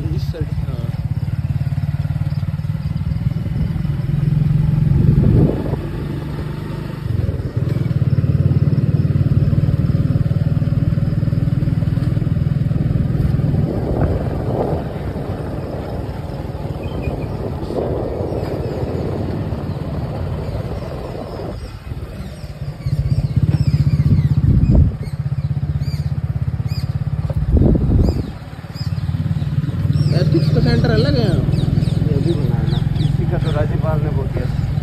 the east six अलग है? ना। भी का तो राज्यपाल ने बोल दिया।